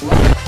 Whoa.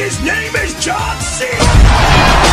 his name is John C.